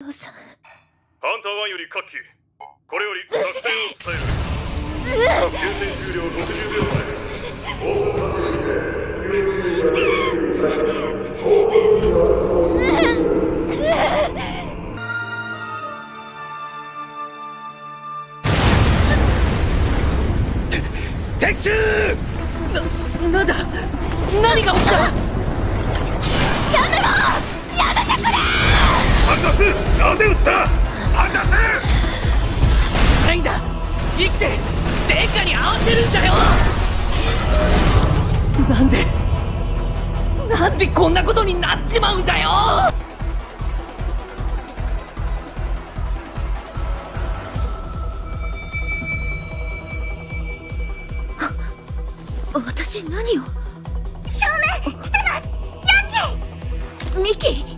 父さんハンター1より各機。これより作戦を伝える優先終了60秒前敵襲な、なんだ何が起きた何な撃ったないんだ生きて殿下に会わせるんだよ。何で何でこんなことになっちまうんだよ。私何を？正面ミキ！